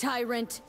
tyrant!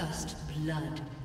First blood.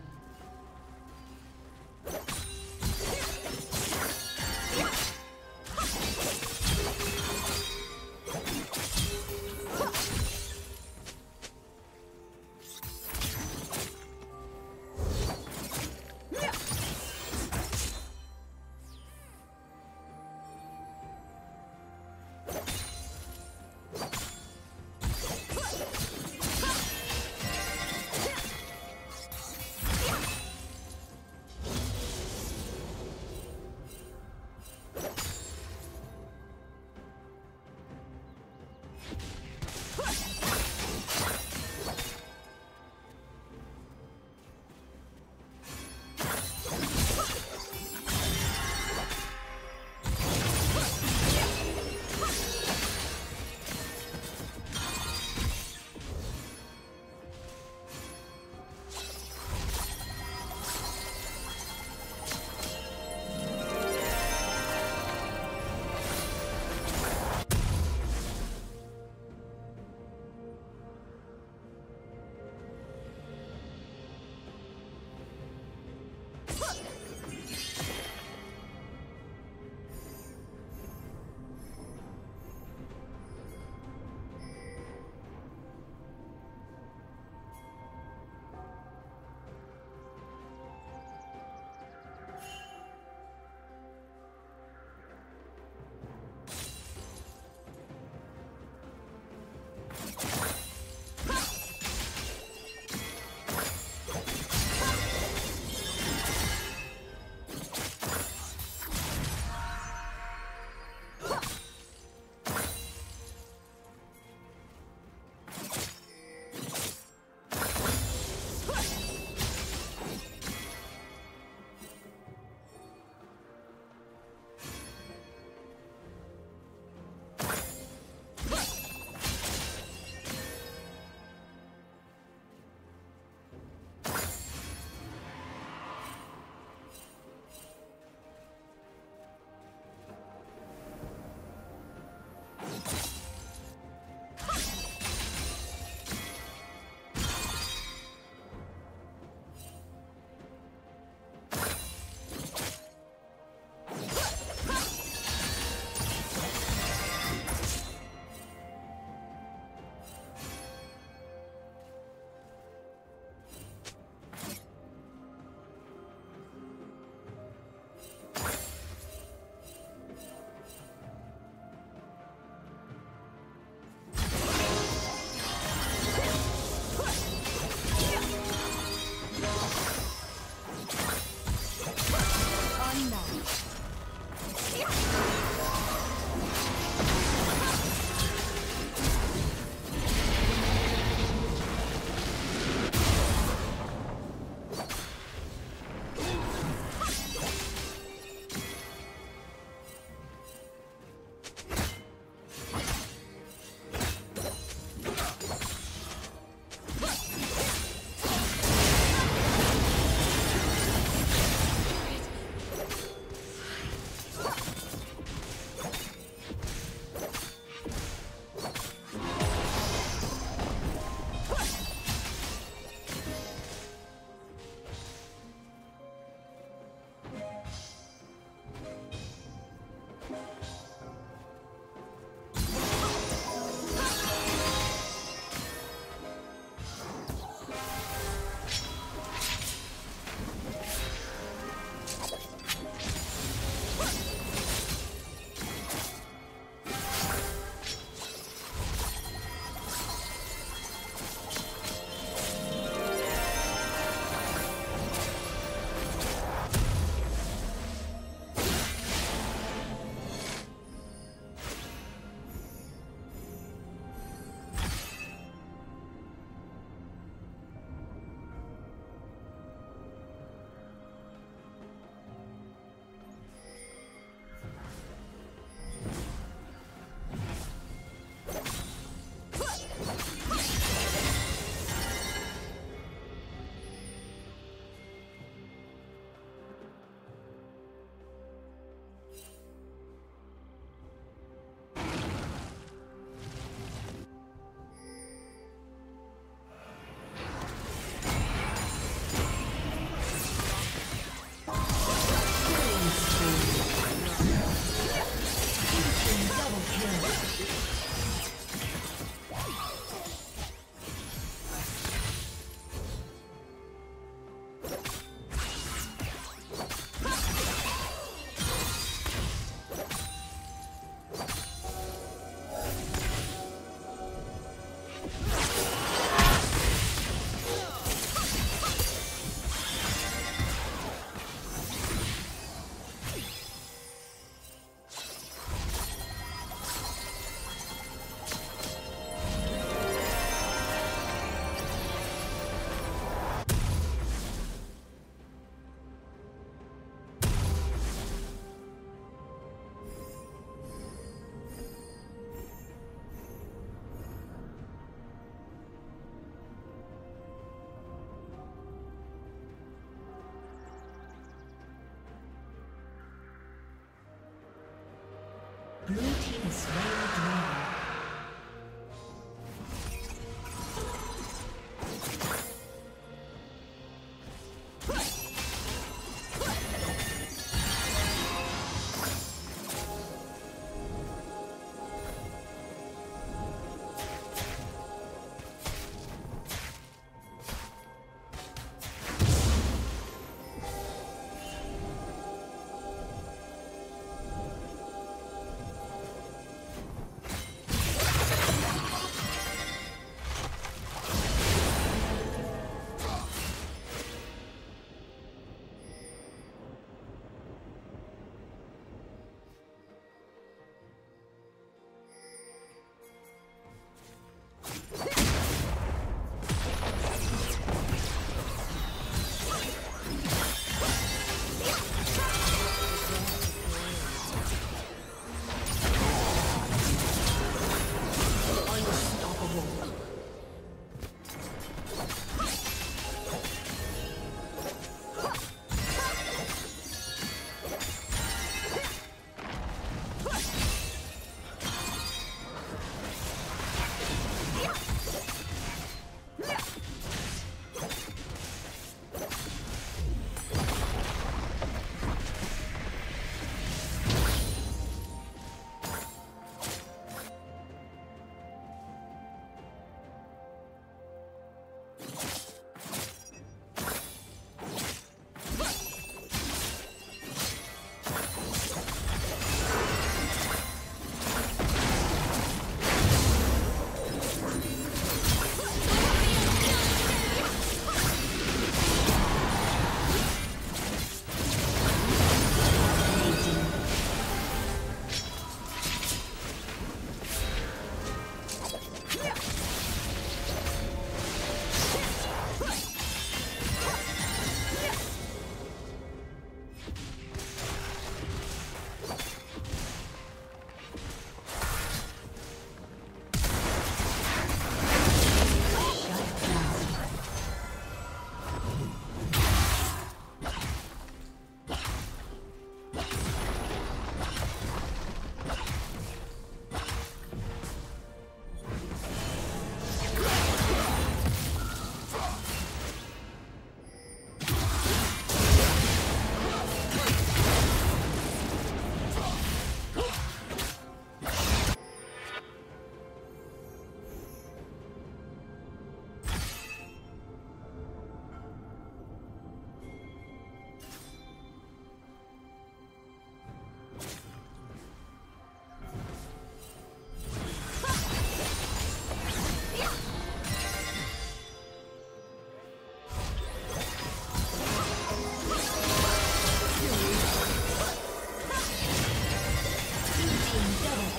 Blue team is the dragon.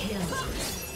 Kill.